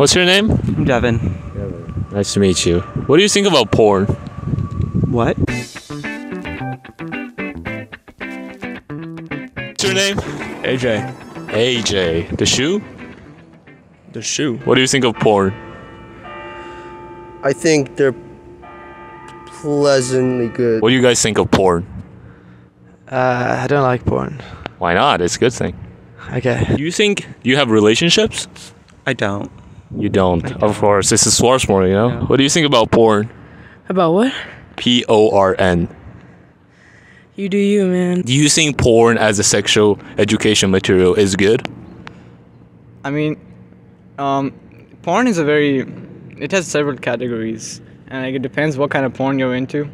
What's your name? I'm Devin. Nice to meet you. What do you think about porn? What? What's your name? AJ. AJ. The shoe? The shoe. What do you think of porn? I think they're pleasantly good. What do you guys think of porn? Uh, I don't like porn. Why not? It's a good thing. Okay. Do you think you have relationships? I don't. You don't. Of course. This is Swarthmore, you know? What do you think about porn? About what? P O R N. You do you, man. Do you think porn as a sexual education material is good? I mean, um, porn is a very, it has several categories, and like it depends what kind of porn you're into,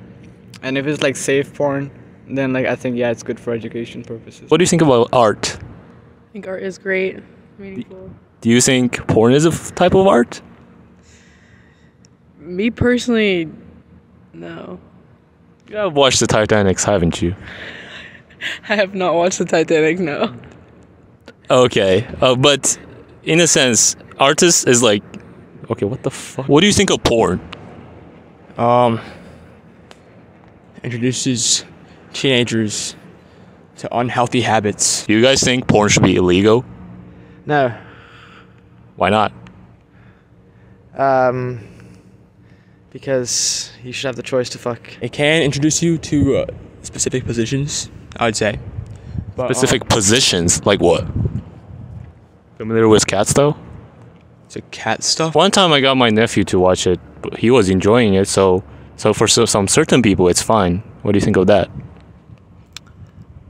and if it's like safe porn, then like I think yeah, it's good for education purposes. What do you think about art? I think art is great, meaningful. Do you think porn is a f- type of art? Me personally, no. You have watched the Titanic, haven't you? I have not watched the Titanic. No. Okay, uh, but in a sense, artist is like, okay, what the fuck? What do you think of porn? Um, introduces teenagers to unhealthy habits. Do you guys think porn should be illegal? No. Why not? Um, because you should have the choice to fuck. It can introduce you to uh, specific positions, I would say. But, um, Specific positions, like what? Familiar with cats though? it's a cat stuff. One time I got my nephew to watch it, but he was enjoying it, so so for so, some certain people it's fine. What do you think of that?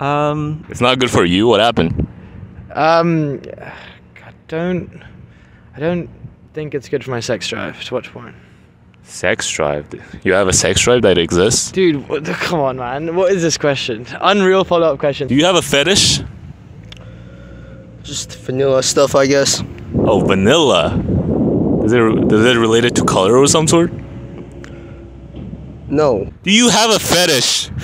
Um, It's not good for you. What happened? Um, I don't. I don't think it's good for my sex drive to watch porn. Sex drive. You have a sex drive that exists? Dude, what the, come on, man. What is this question? Unreal follow-up question. Do you have a fetish? Just vanilla stuff, I guess. Oh, vanilla. Is it is it related to color or some sort? No. Do you have a fetish?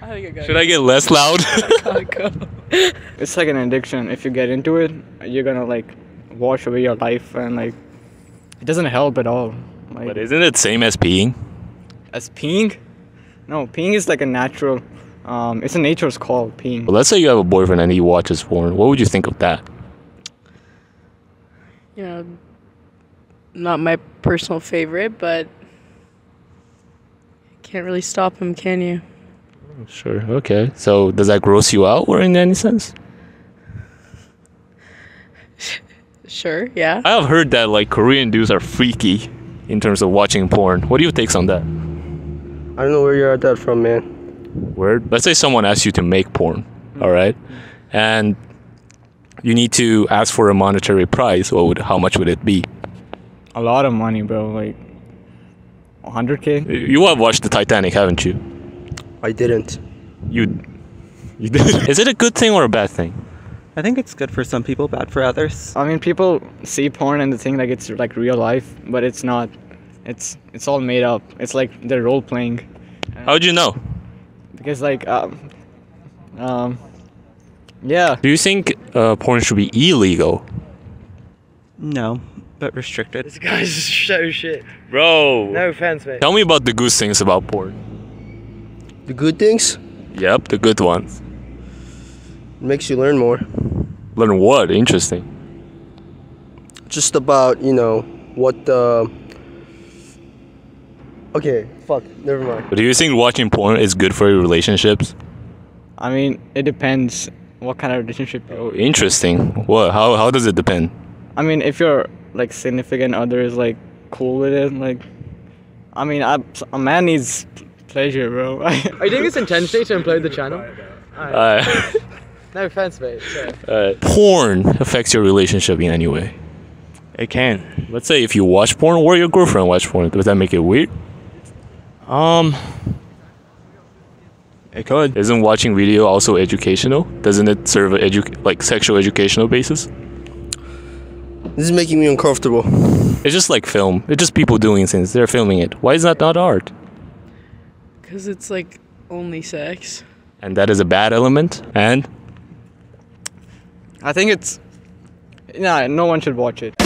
I think I got Should I get less loud? It's like an addiction. If you get into it, you're gonna like wash away your life, and like it doesn't help at all. Like but isn't it same as peeing? as peeing, no, peeing is like a natural. Um, it's a nature's call. Peeing. Well, let's say you have a boyfriend and he watches porn. What would you think of that? You know, not my personal favorite, but can't really stop him, can you? Sure. Okay. So does that gross you out, or in any sense? Sure. Yeah. I have heard that like Korean dudes are freaky in terms of watching porn. What do you take on that? I don't know where you're at that from, man. Word. Let's say someone asks you to make porn, all right, and you need to ask for a monetary price. What would? How much would it be? A lot of money, bro. Like 100k. You have watched the Titanic, haven't you? I didn't. You. You did. Is it a good thing or a bad thing? I think it's good for some people, bad for others. I mean, people see porn and they think like it's like real life, but it's not. It's it's all made up. It's like they're role playing, How'd you know? because like um, um, yeah. Do you think uh, porn should be illegal? No, but restricted. This guy's so shit. Bro. No offense, mate. Tell me about the good things about porn. The good things Yep, the good ones. makes you learn more. Learn what? Interesting. Just about, you know, what the. Okay, fuck, never mind. Do you think watching porn is good for your relationships? I mean, it depends what kind of relationship. you Oh, interesting. What? How? How does it depend? I mean, if your like significant other is like cool with it, like, I mean, I, a man needs pleasure, bro. Are you doing this intentionally to implode the channel? Uh, No offense, mate. Sorry. uh, porn affects your relationship in any way. It can. Let's say if you watch porn or your girlfriend watch porn, does that make it weird? Um, it could. Isn't watching video also educational? Doesn't it serve a edu- like sexual educational basis? This is making me uncomfortable. It's just like film. It's just people doing things. They're filming it. Why is that not art? Because it's like only sex. And that is a bad element. And I think it's Nah, no one should watch it.